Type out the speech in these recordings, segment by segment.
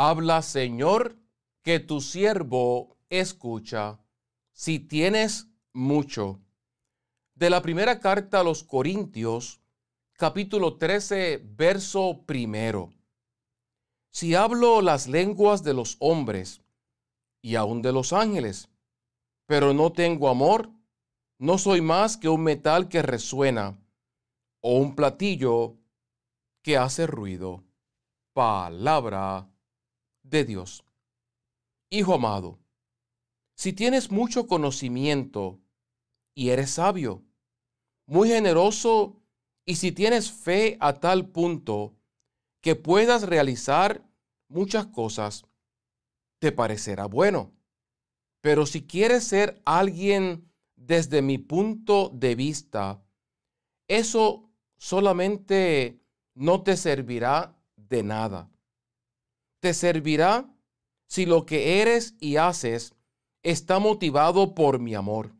Habla, Señor, que tu siervo escucha. Si tienes mucho. De la primera carta a los Corintios, capítulo 13, verso primero. Si hablo las lenguas de los hombres y aun de los ángeles, pero no tengo amor, no soy más que un metal que resuena o un platillo que hace ruido. Palabra de Dios. Hijo amado, si tienes mucho conocimiento y eres sabio, muy generoso, y si tienes fe a tal punto que puedas realizar muchas cosas, te parecerá bueno. Pero si quieres ser alguien desde mi punto de vista, eso solamente no te servirá de nada. Te servirá si lo que eres y haces está motivado por mi amor.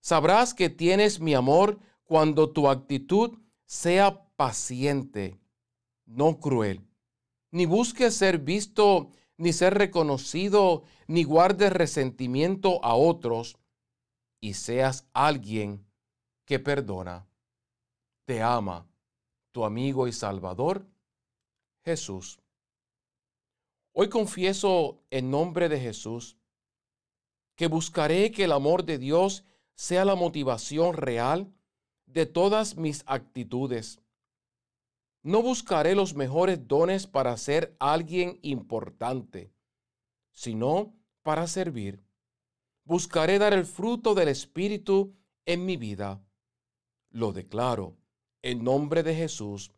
Sabrás que tienes mi amor cuando tu actitud sea paciente, no cruel. Ni busques ser visto, ni ser reconocido, ni guardes resentimiento a otros, y seas alguien que perdona. Te ama tu amigo y Salvador, Jesús. Hoy confieso en nombre de Jesús que buscaré que el amor de Dios sea la motivación real de todas mis actitudes. No buscaré los mejores dones para ser alguien importante, sino para servir. Buscaré dar el fruto del Espíritu en mi vida. Lo declaro en nombre de Jesús,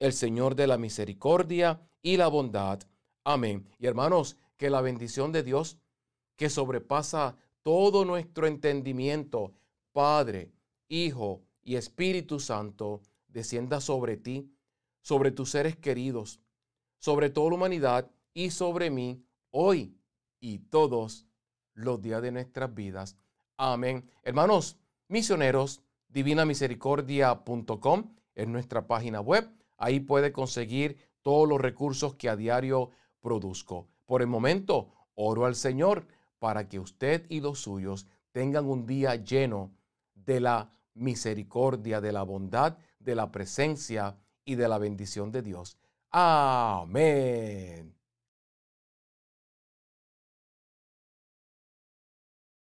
el Señor de la misericordia y la bondad. Amén. Y hermanos, que la bendición de Dios que sobrepasa todo nuestro entendimiento, Padre, Hijo y Espíritu Santo, descienda sobre ti, sobre tus seres queridos, sobre toda la humanidad y sobre mí hoy y todos los días de nuestras vidas. Amén. Hermanos, misioneros, divinamisericordia.com es nuestra página web. Ahí puede conseguir todos los recursos que a diario produzco. Por el momento, oro al Señor para que usted y los suyos tengan un día lleno de la misericordia, de la bondad, de la presencia y de la bendición de Dios. Amén.